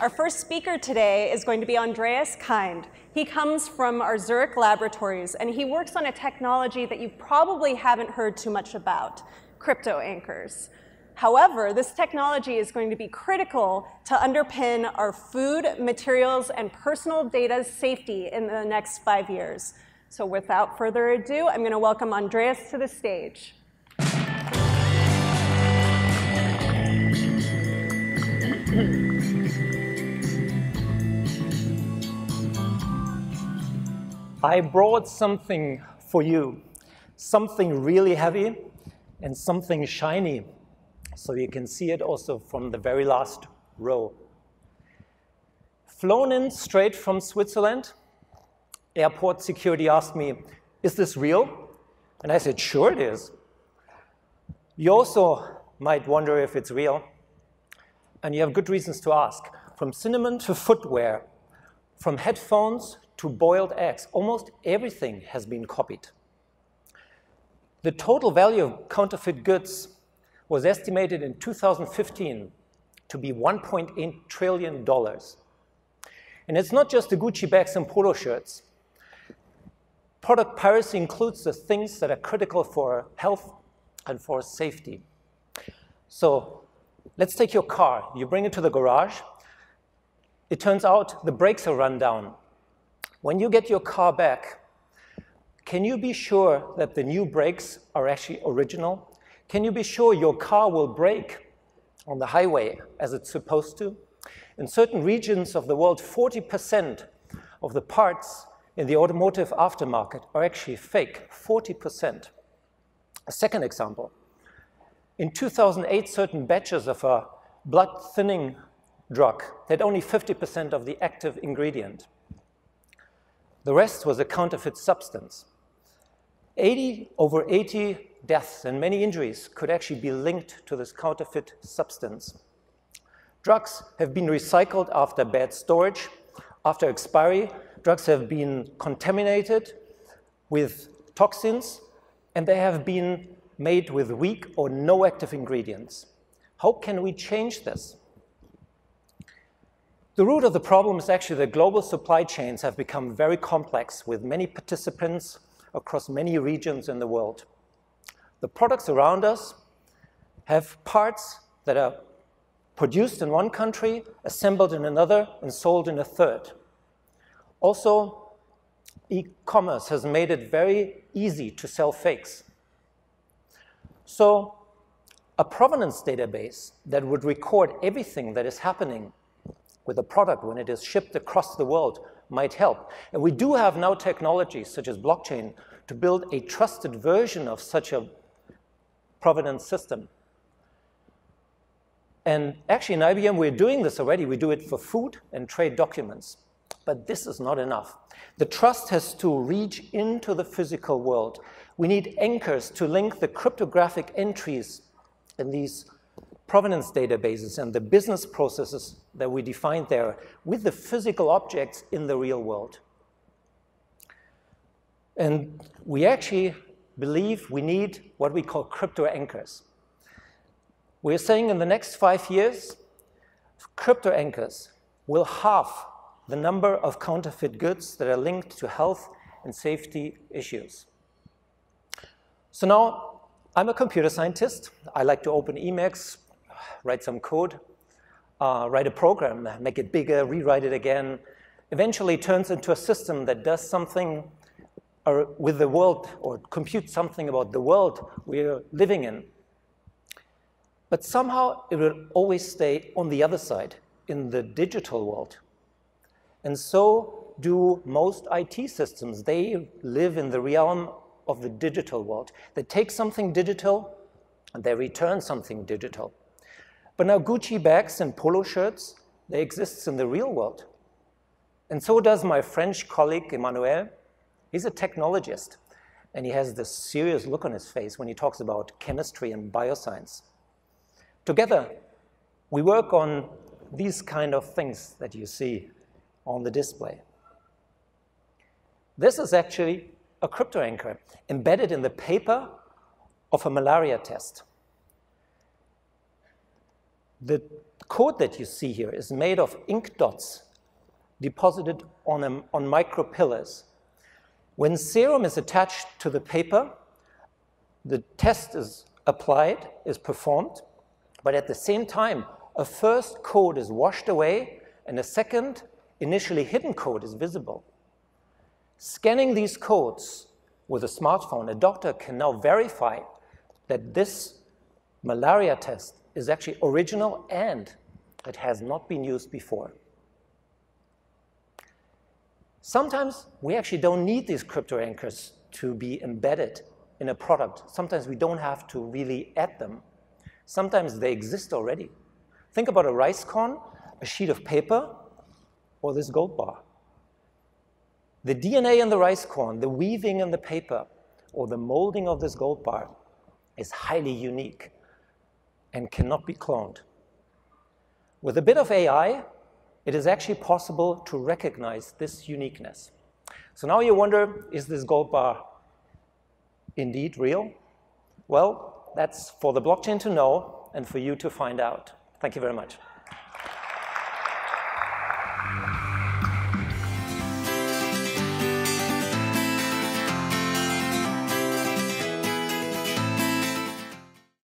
Our first speaker today is going to be Andreas Kind. He comes from our Zurich laboratories, and he works on a technology that you probably haven't heard too much about, crypto anchors. However, this technology is going to be critical to underpin our food, materials, and personal data safety in the next five years. So without further ado, I'm going to welcome Andreas to the stage. I brought something for you, something really heavy and something shiny, so you can see it also from the very last row. Flown in straight from Switzerland, airport security asked me, is this real? And I said, sure it is. You also might wonder if it's real, and you have good reasons to ask. From cinnamon to footwear, from headphones to boiled eggs, almost everything has been copied. The total value of counterfeit goods was estimated in 2015 to be $1.8 trillion. And it's not just the Gucci bags and polo shirts. Product piracy includes the things that are critical for health and for safety. So let's take your car. You bring it to the garage. It turns out the brakes are run down. When you get your car back, can you be sure that the new brakes are actually original? Can you be sure your car will brake on the highway as it's supposed to? In certain regions of the world, 40% of the parts in the automotive aftermarket are actually fake, 40%. A second example. In 2008, certain batches of a blood thinning drug had only 50% of the active ingredient. The rest was a counterfeit substance. 80 over 80 deaths and many injuries could actually be linked to this counterfeit substance. Drugs have been recycled after bad storage, after expiry. Drugs have been contaminated with toxins, and they have been made with weak or no active ingredients. How can we change this? The root of the problem is actually that global supply chains have become very complex with many participants across many regions in the world. The products around us have parts that are produced in one country, assembled in another, and sold in a third. Also, e-commerce has made it very easy to sell fakes. So a provenance database that would record everything that is happening with a product when it is shipped across the world might help. And we do have now technologies such as blockchain to build a trusted version of such a provenance system. And actually in IBM, we're doing this already. We do it for food and trade documents. But this is not enough. The trust has to reach into the physical world. We need anchors to link the cryptographic entries in these provenance databases and the business processes that we defined there with the physical objects in the real world. And we actually believe we need what we call crypto anchors. We're saying in the next five years, crypto anchors will halve the number of counterfeit goods that are linked to health and safety issues. So now, I'm a computer scientist. I like to open Emacs, write some code, uh, write a program, make it bigger, rewrite it again, eventually turns into a system that does something uh, with the world or compute something about the world we're living in. But somehow it will always stay on the other side, in the digital world. And so do most IT systems. They live in the realm of the digital world. They take something digital and they return something digital. But now Gucci bags and polo shirts, they exist in the real world. And so does my French colleague, Emmanuel. He's a technologist, and he has this serious look on his face when he talks about chemistry and bioscience. Together, we work on these kind of things that you see on the display. This is actually a crypto anchor embedded in the paper of a malaria test. The code that you see here is made of ink dots deposited on, a, on micropillars. When serum is attached to the paper, the test is applied, is performed, but at the same time, a first code is washed away and a second, initially hidden code is visible. Scanning these codes with a smartphone, a doctor can now verify that this malaria test is actually original and it has not been used before. Sometimes we actually don't need these crypto anchors to be embedded in a product. Sometimes we don't have to really add them. Sometimes they exist already. Think about a rice corn, a sheet of paper, or this gold bar. The DNA in the rice corn, the weaving in the paper, or the molding of this gold bar is highly unique and cannot be cloned. With a bit of AI, it is actually possible to recognize this uniqueness. So now you wonder, is this gold bar indeed real? Well, that's for the blockchain to know and for you to find out. Thank you very much.